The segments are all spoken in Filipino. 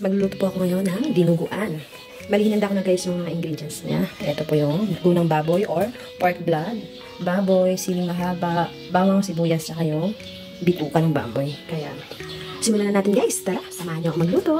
magluluto po ako ngayon ng dinuguan. Malihinanda ko na guys yung mga ingredients niya. Ito po yung gunang baboy or pork blood. Baboy, siling mahaba, bawang sibuyas, saka yung bituka ng baboy. Kaya, simulan na natin guys. Tara, samahan niyo ako magluto.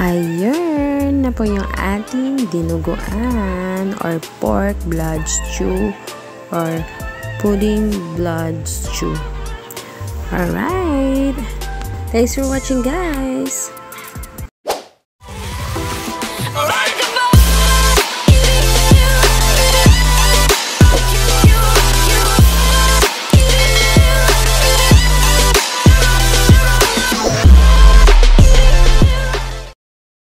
Ayun na po yung ating dinuguan or pork blood stew or pudding blood stew. Alright! Thanks for watching guys!